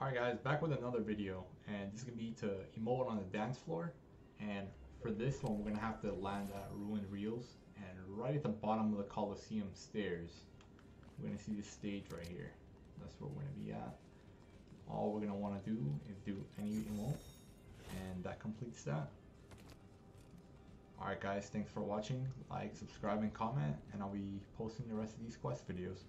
Alright guys, back with another video and this is going to be to emote on the dance floor and for this one we're going to have to land at Ruined Reels and right at the bottom of the Coliseum stairs we're going to see the stage right here. That's where we're going to be at. All we're going to want to do is do any emote and that completes that. Alright guys, thanks for watching. Like, subscribe, and comment and I'll be posting the rest of these quest videos.